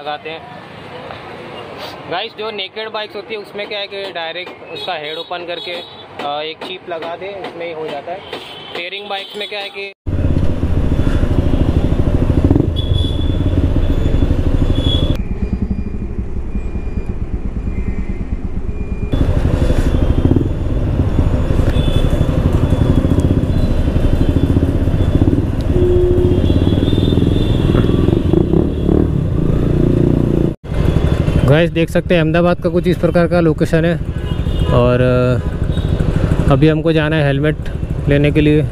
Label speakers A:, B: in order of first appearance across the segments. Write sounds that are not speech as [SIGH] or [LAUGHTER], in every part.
A: लगाते हैं। गाइस जो नेकेड बाइक्स होती है, उसमें क्या है कि डायरेक्ट उसका हेड ओपन करके एक चीप लगा दे, उसमें ही हो जाता है। टेयरिंग बाइक्स में क्या है कि गैस देख सकते हैं, अहमदाबाद का कुछ इस प्रकार का लोकेशन है। और अभी हमको जाना है हेलमेट लेने के लिए।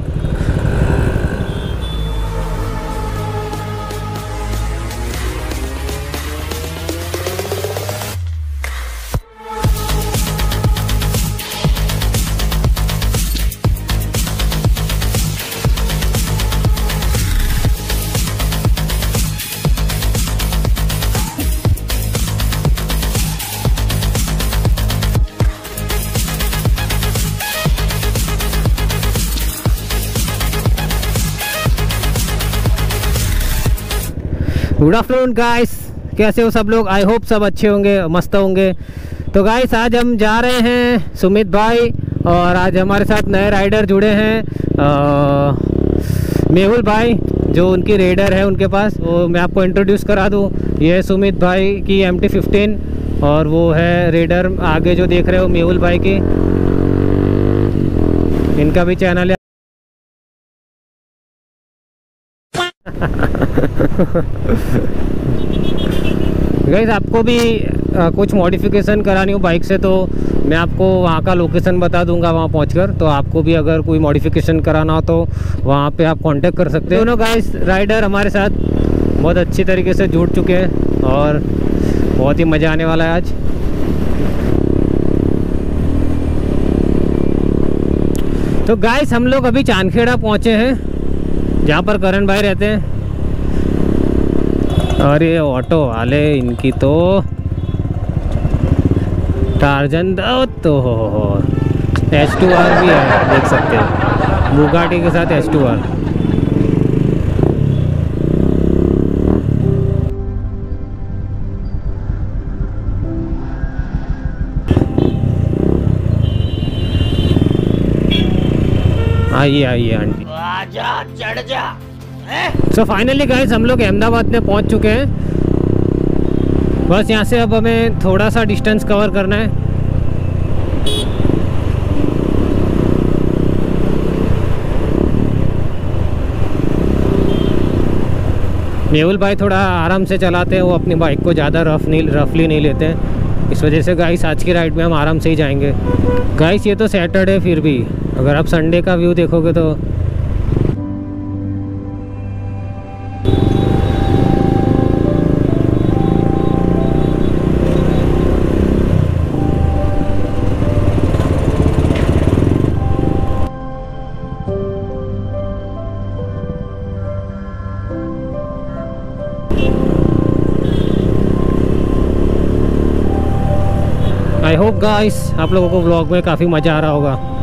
A: गुड आफ्टरनून गाइस कैसे हो सब लोग? आई होप सब अच्छे होंगे, मस्त होंगे। तो गाइस आज हम जा रहे हैं सुमित भाई और आज हमारे साथ नए राइडर जुड़े हैं मेहुल भाई, जो उनकी रेडर है उनके पास। वो मैं आपको इंट्रोड्यूस करा दूँ। ये है सुमित भाई की एम टी फिफ्टीन और वो है रेडर आगे जो देख रहे हो मेहुल भाई की। इनका भी चैनल है। [LAUGHS] गाइस आपको भी अ, कुछ मॉडिफिकेशन करानी हो बाइक से तो मैं आपको वहाँ का लोकेशन बता दूँगा वहाँ पहुँचकर। तो आपको भी अगर कोई मॉडिफिकेशन कराना हो तो वहाँ पे आप कांटेक्ट कर सकते हो। दोनों गाइस राइडर हमारे साथ बहुत अच्छी तरीके से जुड़ चुके हैं और बहुत ही मज़ा आने वाला है आज। तो गाइस हम लोग अभी चांदखेड़ा पहुँचे हैं। जहाँ पर करण भाई रहते हैं। और ये ऑटो वाले, इनकी तो टार्जन तो एच टू आर भी है, देख सकते हैं। बुगाटी के साथ एच टू आर आइए आइए, आंटी। सो फाइनली गाइस हम लोग अहमदाबाद में पहुँच चुके हैं। बस यहाँ से अब हमें थोड़ा सा डिस्टेंस कवर करना है। मेहुल भाई थोड़ा आराम से चलाते हैं, वो अपनी बाइक को ज़्यादा रफ नहीं रफली नहीं लेते हैं। इस वजह से गाइस आज की राइड में हम आराम से ही जाएँगे। गाइस ये तो सैटरडे फिर भी। अगर आप संडे का व्यू देखोगे तो आई होप गाइस आप लोगों को ब्लॉग में काफ़ी मज़ा आ रहा होगा।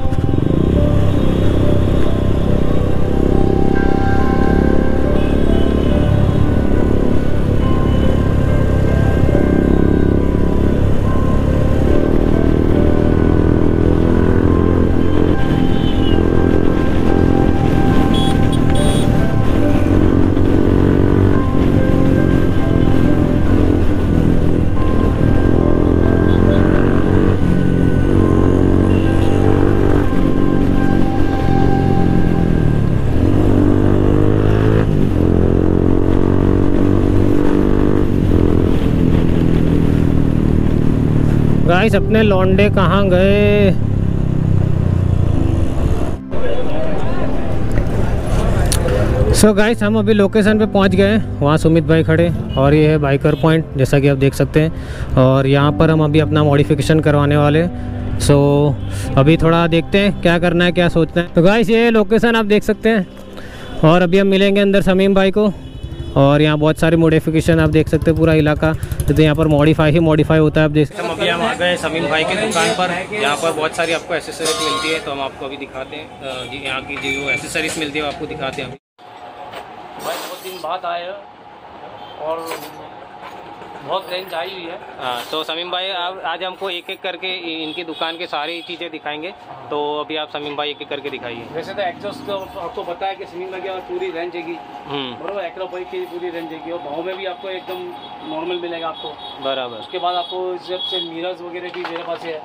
A: गाइस अपने लौंडे कहाँ गए? सो so गाइस हम अभी लोकेशन पे पहुँच गए वहाँ सुमित भाई खड़े और ये है बाइकर पॉइंट जैसा कि आप देख सकते हैं। और यहाँ पर हम अभी अपना मॉडिफिकेशन करवाने वाले सो so, अभी थोड़ा देखते हैं क्या करना है क्या सोचना है। तो गाइस ये लोकेशन आप देख सकते हैं। और अभी हम मिलेंगे अंदर समीम भाई को। और यहाँ बहुत सारे मोडिफिकेशन आप देख सकते हैं पूरा इलाका। तो यहाँ पर मॉडिफाई ही मॉडिफाई होता है आप देख सकते हम अभी हम आ गए समीम भाई की दुकान पर। यहाँ पर बहुत सारी आपको एसेसरीज मिलती है तो हम आपको अभी दिखाते हैं। जी यहाँ की जो एसेसरीज मिलती है वो आपको दिखाते हैं अभी।
B: भाई बहुत दिन बाद आए और बहुत रेंज आई हुई है।
C: हाँ तो समीम भाई आप आज हमको एक एक करके इनकी दुकान के सारी चीज़ें दिखाएँगे। तो अभी आप समीम भाई एक एक करके दिखाइए।
B: वैसे तो एग्जॉस्ट तो आपको पता है कि समीम भाई की पूरी रेंज हैगी।
C: हम्म।
B: बराबर एक्रो बाइक की पूरी रेंज हैगी और भाव में भी आपको एकदम नॉर्मल मिलेगा आपको।
C: बराबर।
B: उसके बाद आपको जब से मिरर्स वगैरह भी मेरे पास है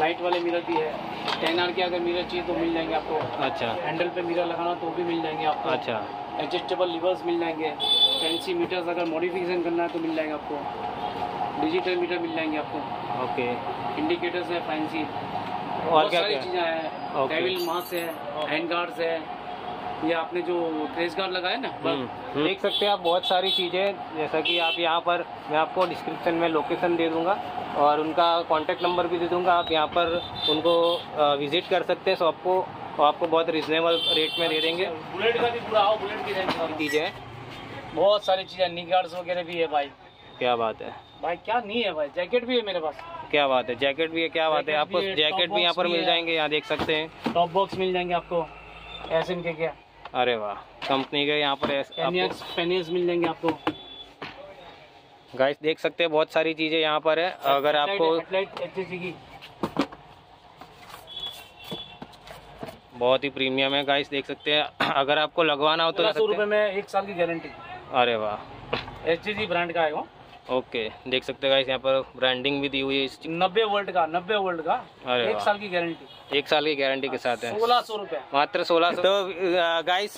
B: लाइट वाले मिरर भी है टेन आर के अगर मिरर चाहिए तो मिल जाएँगे आपको।
C: अच्छा।
B: हैंडल पे मिरर लगाना तो भी मिल जाएँगे आपको।
C: अच्छा।
B: एडजस्टेबल लिवर्स मिल जाएँगे। फैंसी मीटर्स अगर मॉडिफिकेशन करना है तो मिल जाएगा आपको। डिजिटल मीटर मिल जाएँगे आपको।
C: ओके
B: इंडिकेटर्स है फैंसी
C: और क्या
B: सारी चीज़ें हैं। डेविल मास्क है हैंड गार्ड्स है। ये आपने जो क्रेस गार्ड लगाया ना
C: हम्म, देख सकते हैं आप बहुत सारी चीज़ें जैसा कि आप यहाँ पर मैं आपको डिस्क्रिप्शन में लोकेशन दे दूँगा और उनका कांटेक्ट नंबर भी दे दूँगा। आप यहाँ पर उनको विज़िट कर सकते हैं शॉप को। और आपको बहुत रिजनेबल रेट में दे देंगे।
B: बुलेट का भी पूरा आओ बुलेट की रेंज का
C: चीज़ें
B: बहुत सारी चीज़ें नी गार्ड्स वगैरह भी है भाई।
C: क्या बात है।
B: भाई क्या नहीं है भाई? जैकेट भी है मेरे पास।
C: क्या बात है जैकेट भी है क्या बात है। आपको जैकेट भी यहाँ पर मिल जाएँगे यहाँ देख सकते हैं।
B: टॉप बॉक्स मिल जाएँगे आपको। एम के क्या?
C: अरे वाह कंपनी के यहाँ पर ऐस-
B: मिल जाएँगे आपको।
C: गाइस देख सकते हैं बहुत सारी चीज़ें यहाँ पर है। अगर आपको
B: हेडलाइट एच की
C: बहुत ही प्रीमियम है गाइस देख सकते हैं। [CLEARS THROAT] अगर आपको लगवाना हो तो
B: सौ रुपये में एक साल की गारंटी।
C: अरे वाह।
B: एच ब्रांड का है वो।
C: ओके देख सकते हैं गाइस यहाँ पर ब्रांडिंग भी दी हुई है इस
B: नब्बे वर्ल्ड का नब्बे वर्ल्ड का
C: अरे
B: एक साल की गारंटी
C: एक साल की गारंटी के साथ है।
B: सोलह सौ रुपये।
C: मात्र सोलह सौ तो गाइस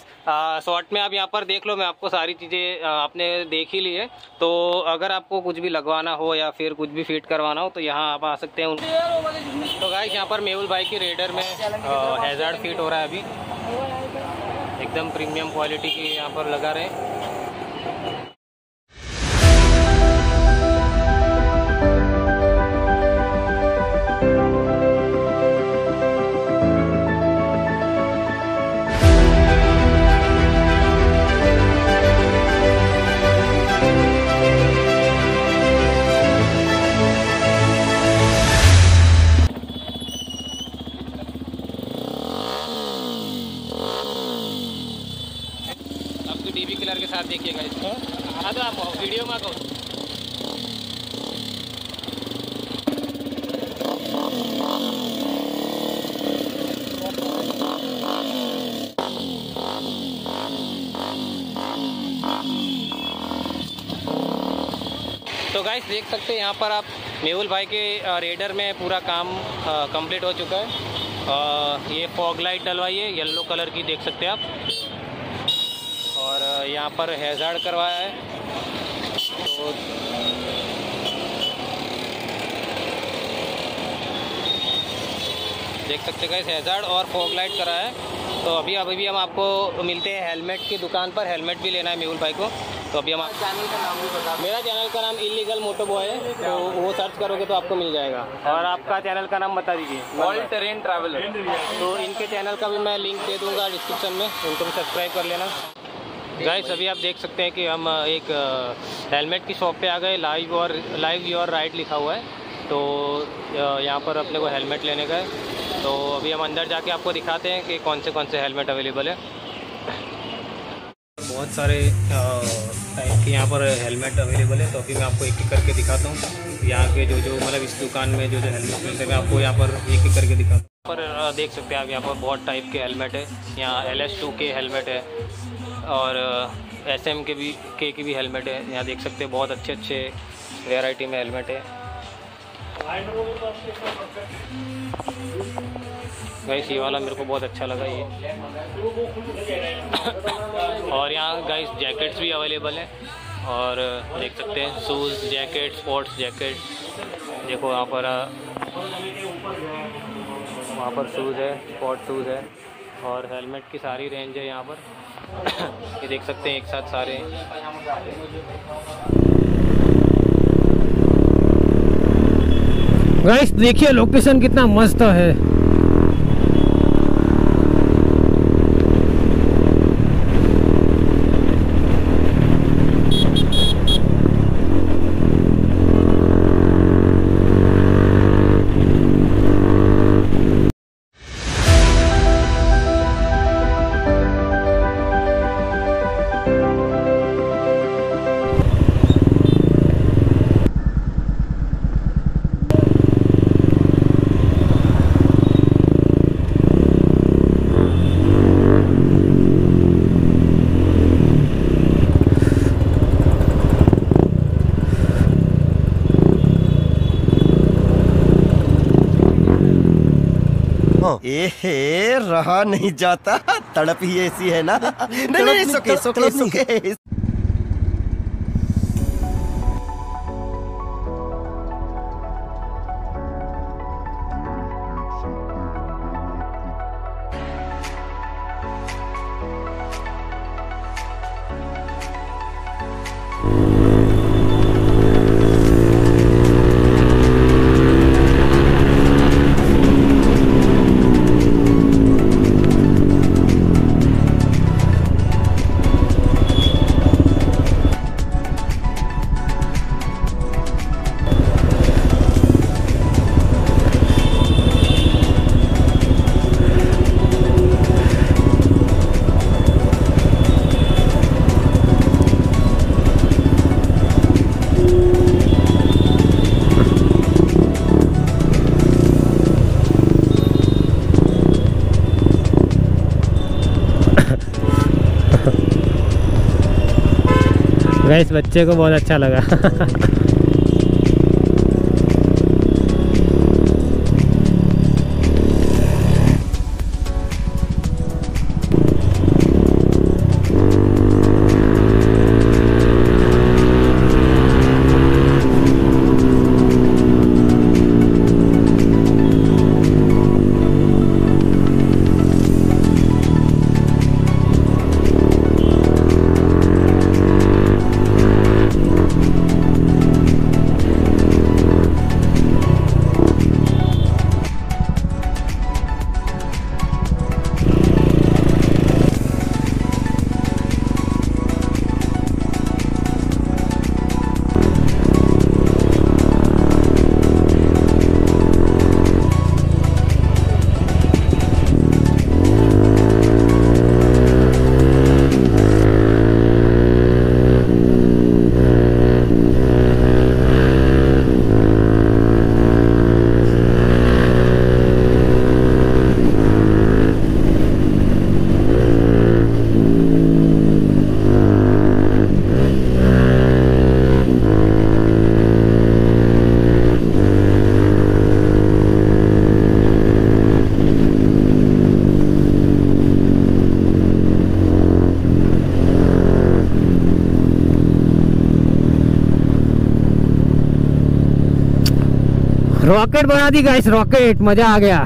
C: शॉर्ट में आप यहाँ पर देख लो मैं आपको सारी चीज़ें आपने देख ही ली है। तो अगर आपको कुछ भी लगवाना हो या फिर कुछ भी फिट करवाना हो तो यहाँ आप आ सकते हैं तो गाइस यहाँ पर मेहुल भाई की रेडर में हैजार्ड फिट हो रहा है अभी। एकदम प्रीमियम क्वालिटी की यहाँ पर लगा रहे हैं। देख सकते हैं यहाँ पर आप मेहुल भाई के रेडर में पूरा काम कंप्लीट हो चुका है। अ, ये फॉग लाइट डलवाई है येलो कलर की देख सकते हैं आप। और यहाँ पर हैजार्ड करवाया है। तो देख सकते हैं हैजार्ड और फॉग लाइट करा है। तो अभी अभी भी हम आपको मिलते हैं हेलमेट की दुकान पर हेलमेट भी लेना है मेहुल भाई को। तो अभी हम आप
B: चैनल का नाम भी बता
C: मेरा चैनल का नाम इलीगल मोटो बॉय है तो वो सर्च करोगे तो आपको मिल जाएगा। और आपका चैनल का नाम बता दीजिए।
B: ऑल ट्रेन ट्रैवलर
C: तो इनके चैनल का भी मैं लिंक दे दूँगा डिस्क्रिप्शन में उनको भी सब्सक्राइब कर लेना। गाइस अभी आप देख सकते हैं कि हम एक हेलमेट की शॉप पे आ गए लाइव और लाइव योर राइड लिखा हुआ है। तो यहाँ पर अपने को हेलमेट लेने का है। तो अभी हम अंदर जाके आपको दिखाते हैं कि कौन से कौन से हेलमेट अवेलेबल है। बहुत सारे टाइप के यहाँ पर हेलमेट अवेलेबल है तो अभी मैं आपको एक एक करके दिखाता हूँ। यहाँ के जो जो मतलब इस दुकान में जो जो हेलमेट मिलते हैं, मैं आपको यहाँ पर एक एक करके दिखाता हूँ। पर देख सकते हैं आप यहाँ पर बहुत टाइप के हेलमेट है। यहाँ एल एस टू के हेलमेट है और एस एम के भी के की भी हेलमेट है। यहाँ देख सकते हैं बहुत अच्छे अच्छे वेराइटी में हेलमेट है। गाइस ये वाला मेरे को बहुत अच्छा लगा ये। और यहाँ गाइस जैकेट्स भी अवेलेबल हैं। और देख सकते हैं शूज़ जैकेट स्पोर्ट्स जैकेट देखो, यहाँ पर वहाँ पर शूज़ है स्पोर्ट शूज़ है। और हेलमेट की सारी रेंज है यहाँ पर। [COUGHS] ये देख सकते हैं एक साथ सारे। गाइस देखिए लोकेशन कितना मस्त है।
D: ए रहा नहीं जाता। तड़प ही ऐसी है ना। नहीं नहीं सुके सुके सुके
A: गैस बच्चे को बहुत अच्छा लगा। [LAUGHS] [LAUGHS] रॉकेट बना दी गाइस रॉकेट मज़ा आ गया।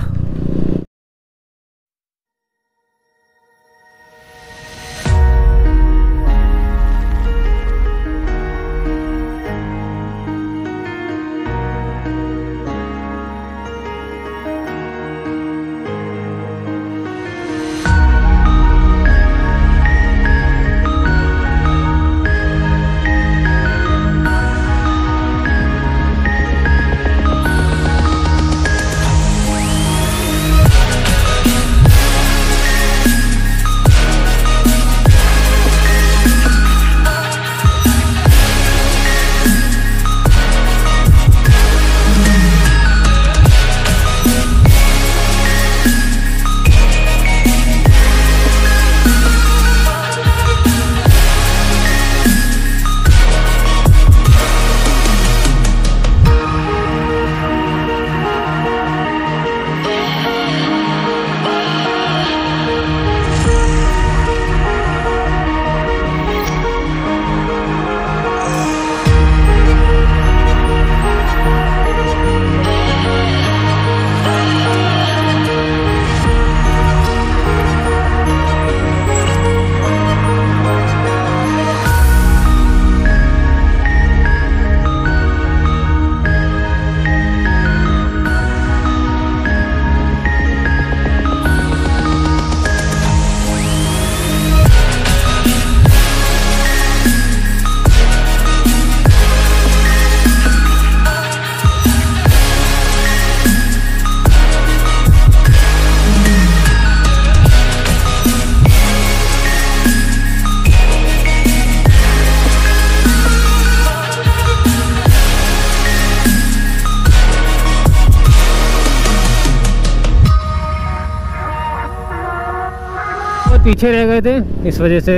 A: बहुत पीछे रह गए थे इस वजह से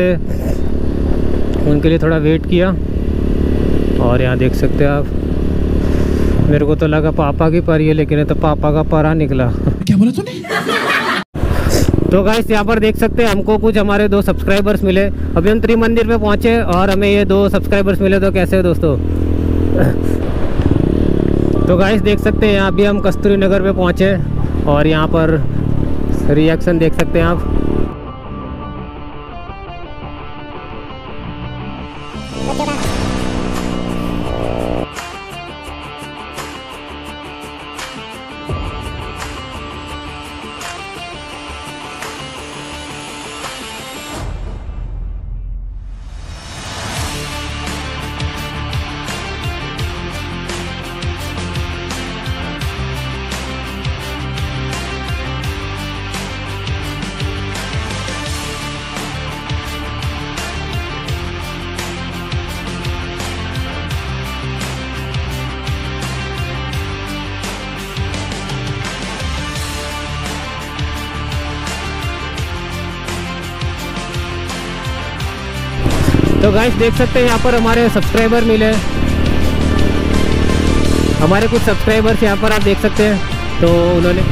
A: उनके लिए थोड़ा वेट किया। और यहाँ देख सकते हैं आप मेरे को तो लगा पापा की परी है लेकिन तो पापा का परा निकला।
E: क्या बोला तूने?
A: तो गाइस यहाँ पर देख सकते हैं हमको कुछ हमारे दो सब्सक्राइबर्स मिले। अभी हम त्रिमंदिर में पहुँचे और हमें ये दो सब्सक्राइबर्स मिले तो कैसे है दोस्तों? तो गाइस देख सकते हैं यहाँ भी हम कस्तूरी नगर में पहुँचे और यहाँ पर रिएक्शन देख सकते हैं आप। गाइस देख सकते हैं यहाँ पर हमारे सब्सक्राइबर मिले। हमारे कुछ सब्सक्राइबर्स यहाँ पर आप देख सकते हैं। तो उन्होंने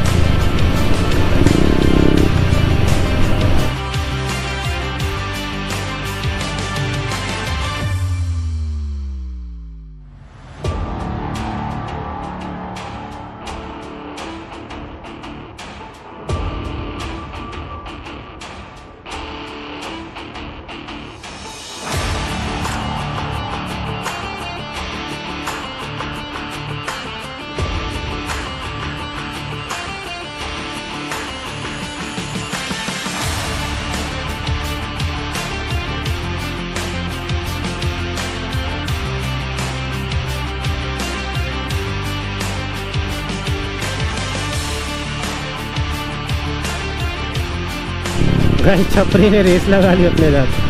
A: गाइस छपरी ने रेस लगा ली अपने साथ।